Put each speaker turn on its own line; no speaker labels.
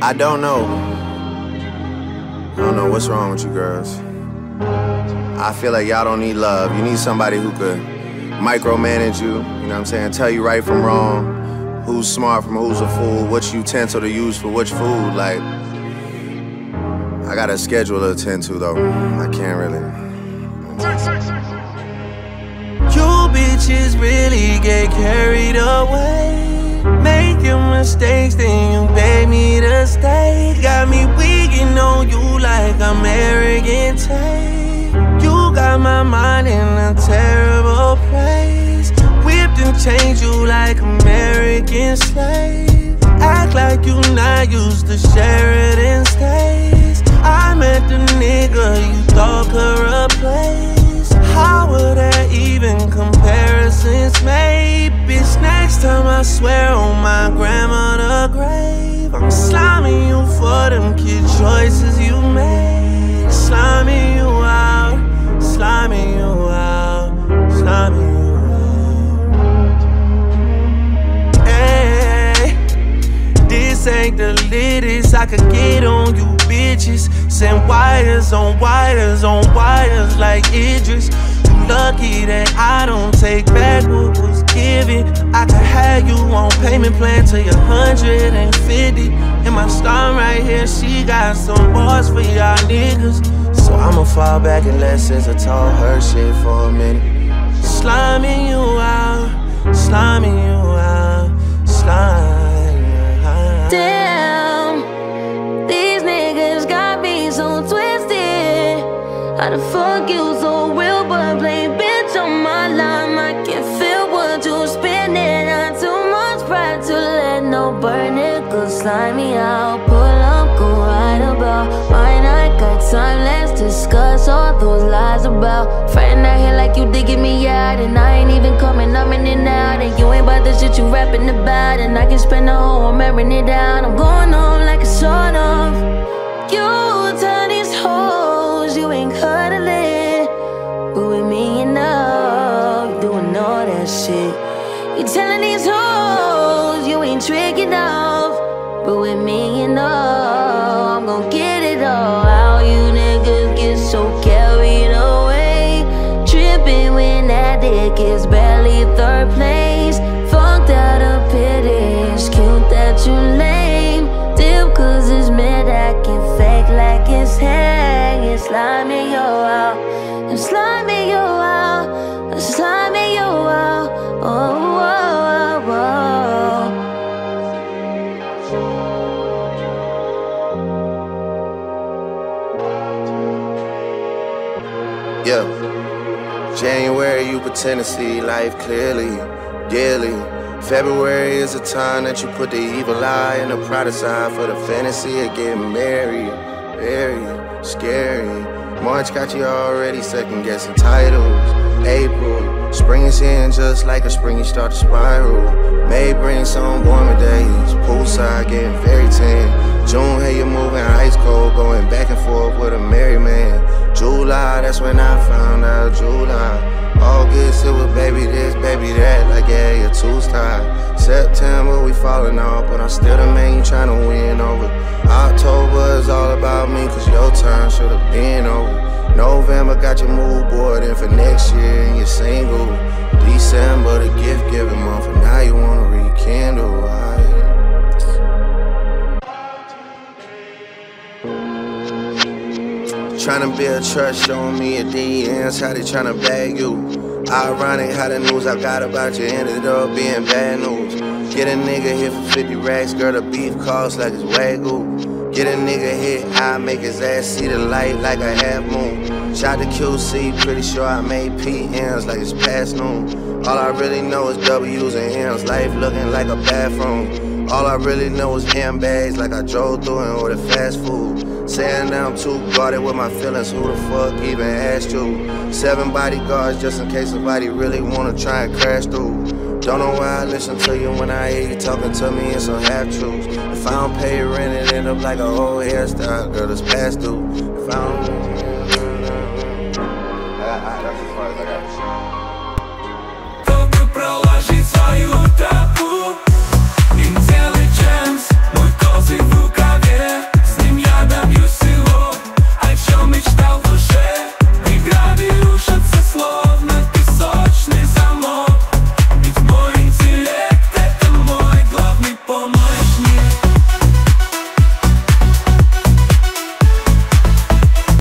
I don't know. I don't know what's wrong with you girls. I feel like y'all don't need love. You need somebody who could micromanage you, you know what I'm saying? Tell you right from wrong, who's smart from who's a fool, which utensil to use for which food. Like, I got a schedule to attend to though. I can't really.
You bitches really get carried away. Making mistakes, arrogant. Tate. You got my mind in a terrible place. Whipped and changed you like American slave. Act like you not used to Sheraton stays. I met the nigga you thought could replace. How would there even comparisons made? Bitch, next time I swear on my grandmother grave, I'm sliming you for them kid choices you made. Hey, this ain't the latest I could get on you bitches. Send wires on wires on wires like Idris. You lucky that I don't take back what was given. I could have you on payment plan till you're 150. And my star right here, she got some bars for y'all niggas. So I'ma fall back and let I told her shit for a minute. Sliming you out, sliming you out, out.
Damn, these niggas got me so twisted. How the fuck you so real, but play bitch on my line? I can feel what you spinning. Not too much pride to let no burn niggas slime me out. Pull up, go right about mine. Got time, let's discuss all those lies about. Friend out here like you digging me out, and I ain't even coming, I'm in and out. And you ain't about the shit you rapping about, and I can spend the whole I'm it down. I'm going home like a sort of. You tell these hoes you ain't cuddling, but with me enough, doing all that shit. You telling these hoes you ain't tricking off, but with me enough, I'm third place. Fucked out of pity, it's cute that you lame. Dip cause it's mid, I can fake like it's hang. It's slimy yo out, it's slimy yo out, it's slimy yo out. Oh, oh, oh, oh.
Yeah. January, you pretend to see life clearly, daily. February is a time that you put the evil eye and the pride aside for the fantasy of getting married. Very scary. March got you already second guessing titles. April, spring is and just like a spring, you start to spiral. May bring some warmer days. Poolside getting very tan. June, hey, you're moving ice cold, going back and forth with a merry man. July, that's when I found out July. August, it was baby this, baby that, like yeah, you're too tired. September, we falling off, but I'm still the man you tryna win over. October is all about me, cause your turn should've been over. November got your mood board in for next year and you're single. December, the gift giving month, and now you wanna rekindle. I, Tryna build trust, showing me a DMs, how they tryna bag you. Ironic how the news I got about you ended up being bad news. Get a nigga hit for 50 racks, girl, the beef costs like it's wagyu. Get a nigga hit, I make his ass see the light like a half moon. Shot to QC, pretty sure I made PMs like it's past noon. All I really know is W's and M's, life looking like a bathroom. All I really know is M bags like I drove through and ordered fast food. Saying that I'm too guarded with my feelings, who the fuck even asked you? Seven bodyguards just in case somebody really wanna try and crash through. Don't know why I listen to you when I hear you talking to me in some half truths. If I don't pay rent, it end up like a whole hairstyle, girl, it's past due. If I don't.